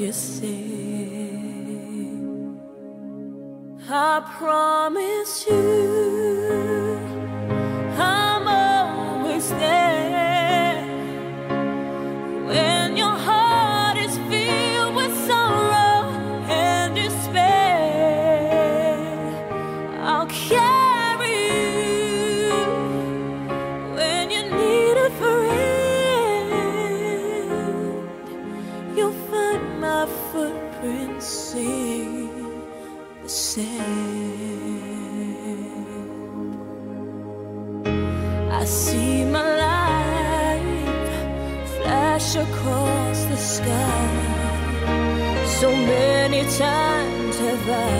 You say, I promise you, I'm always there when your heart is filled with sorrow and despair. I'll carry in the sand. I see my life flash across the sky. So many times have I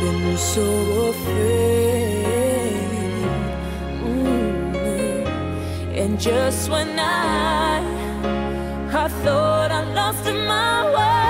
been so afraid. Mm. And just when I I thought I lost my way,